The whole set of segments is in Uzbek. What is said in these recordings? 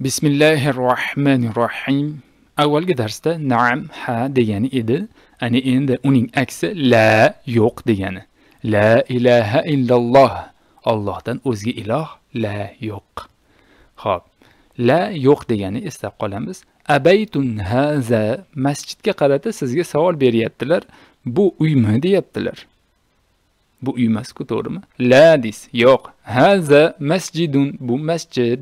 bismillahi rohmanir rohim avvalgi darsda naam ha degani edi. Ana endi uning aksi la yo'q degani. La ilaha illalloh ollohdan o'zga iloh la yo'q. Ho'p la yo'q degani eslab qolamiz. Abaytun haza masjidga qarata sizga savol beryaptilar. Bu uymi? deyaptilar. Bu uy emasku to'g'rimi? La deysiz yo'q. Haza masjidun bu masjid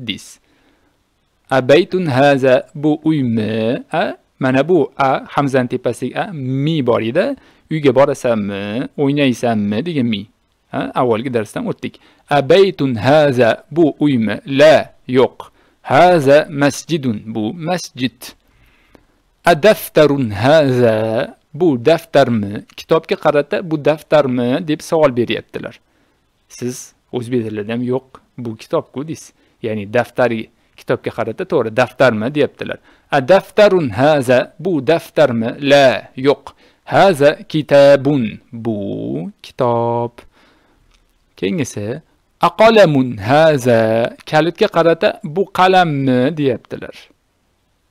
dis abaytun haza bu uymi a mana bu a hamzani tepasiga a mi bor edi uyga borasanmi o'ynaysanmi degan mi. Avvalgi darsdan o'tdik. Abaytun haza bu uymi la yo'q. Haza masjidun bu masjid. Adaftarun haza bu daftarmi kitobga qarata bu daftarmi deb savol beryaptilar. Siz o'zbek tilida ham yo'q bu kitobku deysiz ya'ni daftari kitobga qarata to'g'ri daftarmi deyaptilar. A daftarun haza bu daftarmi? La yo'q. Haza kitabun bu kitob. Keyingisi aqalamun haza kalitga qarata bu qalammi deyaptilar.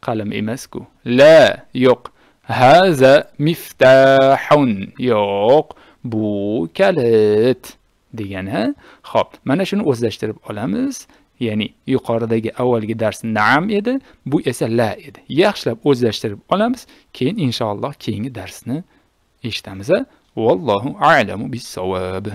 Qalam emasku la yo'q. Haza miftahun yo'q. Bu kalit. Degani ho'p mana shuni o'zlashtirib olamiz. Ya'ni yuqoridagi avvalgi dars naam edi. Bu esa la edi. Yaxshilab o'zlashtirib olamiz. Keyin inshaalloh keyingi darsni eshitamiz vallohu a'lamu bis savob